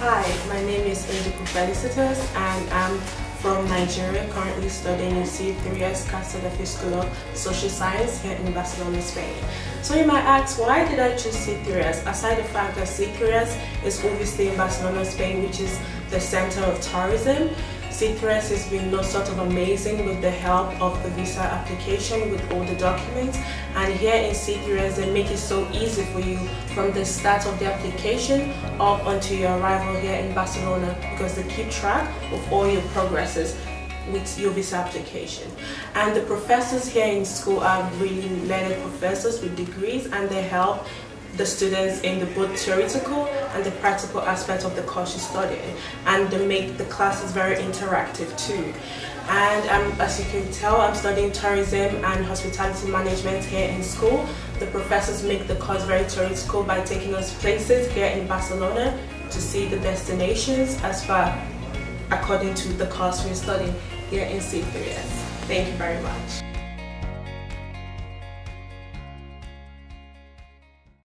Hi, my name is Indigo Felicitas and I'm from Nigeria, currently studying in C3S Casa de Fiscal Social Science here in Barcelona, Spain. So you might ask, why did I choose C3S? Aside the fact that C3S is obviously in Barcelona, Spain, which is the center of tourism, C3S has been no sort of amazing with the help of the visa application with all the documents and here in C3S they make it so easy for you from the start of the application up until your arrival here in Barcelona because they keep track of all your progresses with your visa application. And the professors here in school are really learned professors with degrees and they help the students in the both theoretical and the practical aspect of the course you're studying and they make the classes very interactive too and um, as you can tell I'm studying tourism and hospitality management here in school the professors make the course very theoretical by taking us places here in Barcelona to see the destinations as far according to the course we're studying here in C3S. Thank you very much.